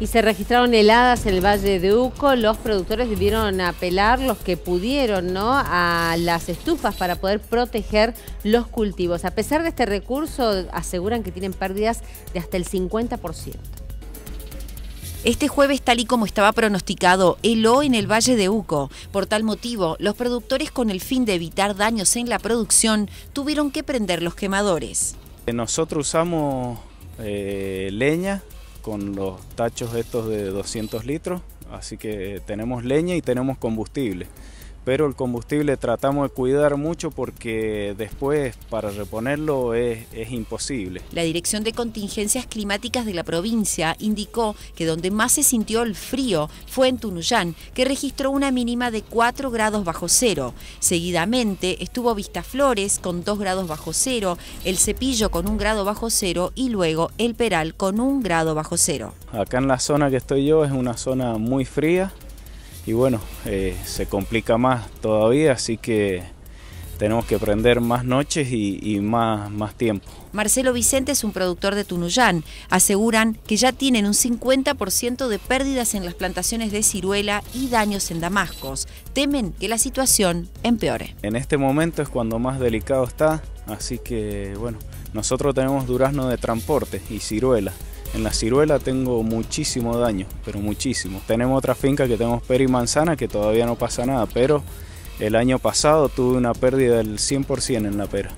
Y se registraron heladas en el Valle de Uco. Los productores debieron apelar los que pudieron ¿no? a las estufas para poder proteger los cultivos. A pesar de este recurso, aseguran que tienen pérdidas de hasta el 50%. Este jueves, tal y como estaba pronosticado, heló en el Valle de Uco. Por tal motivo, los productores, con el fin de evitar daños en la producción, tuvieron que prender los quemadores. Nosotros usamos eh, leña con los tachos estos de 200 litros, así que tenemos leña y tenemos combustible pero el combustible tratamos de cuidar mucho porque después para reponerlo es, imposible. La Dirección de Contingencias Climáticas de la provincia indicó que donde más se sintió el frío fue en Tunuyán, que registró una mínima de 4 grados bajo cero. Seguidamente estuvo Vistaflores con 2 grados bajo cero, El Cepillo con 1 grado bajo cero y luego El Peral con 1 grado bajo cero. Acá en la zona que estoy yo es una zona muy fría, y bueno, eh, se complica más todavía, así que tenemos que prender más noches y, más, más tiempo. Marcelo Vicente es un productor de Tunuyán. Aseguran que ya tienen un 50% de pérdidas en las plantaciones de ciruela y daños en damascos. Temen que la situación empeore. En este momento es cuando más delicado está, así que bueno, nosotros tenemos durazno de transporte y ciruela. En la ciruela tengo muchísimo daño, pero muchísimo. Tenemos otra finca que tenemos pera y manzana que todavía no pasa nada, pero el año pasado tuve una pérdida del 100% en la pera.